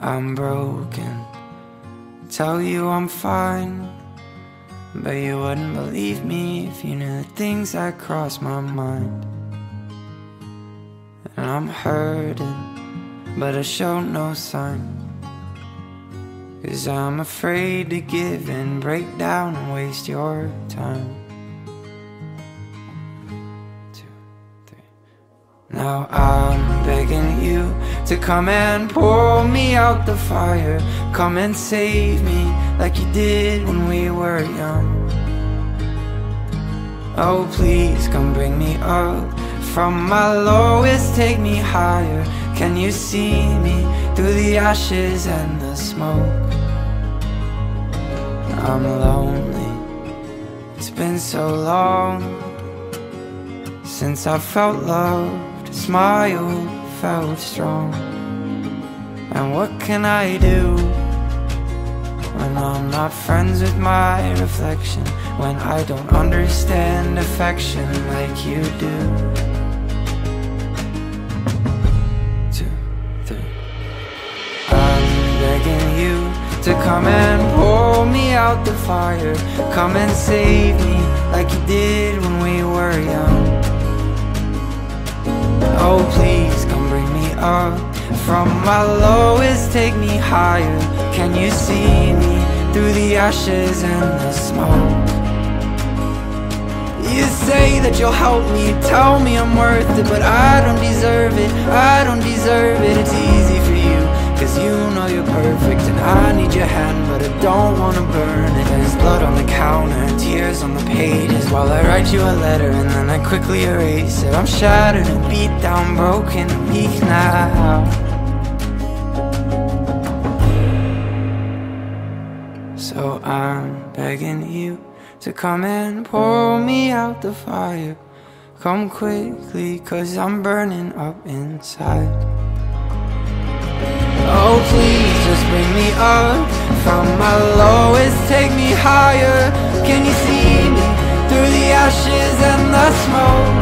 I'm broken. Tell you I'm fine. But you wouldn't believe me if you knew the things that cross my mind. And I'm hurting, but I show no sign. Cause I'm afraid to give and break down, and waste your time. Now I'm begging you to come and pour me out the fire. Come and save me like you did when we were young. Oh please come bring me up From my lowest. Take me higher. Can you see me through the ashes and the smoke? I'm lonely. It's been so long Since I felt love smile felt strong. And what can I do When I'm not friends with my reflection? When I don't understand affection like you do? Two, three. I'm begging you to come and pull me out the fire. Come and save me like you did when we were young Oh please come bring me up. From my lowest take me higher. Can you see me through the ashes and the smoke? You say that you'll help me, tell me I'm worth it But I don't deserve it, I don't deserve it. It's easy for you, cause you know you're perfect And I need your hand, but I don't wanna burn it. There's blood on the counter, tears on write you a letter and then I quickly erase it. I'm shattered and beat down, broken, weak now. So I'm begging you to come and pour me out the fire. Come quickly, cause I'm burning up inside. Oh please just bring me up From my lowest. Take me higher. Can you see me smoke?